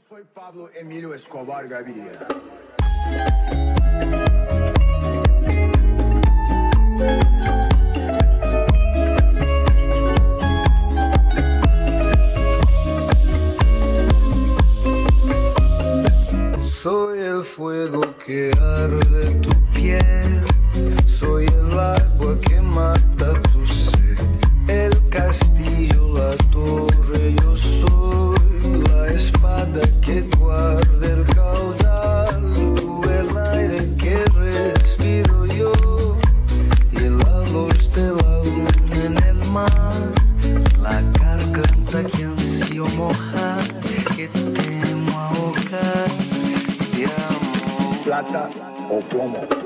soy Pablo Emilio Escobar Gaviria. Soy el fuego que arde tu piel, ansío mojar, que temo ahogar, te amo. Plata o plomo.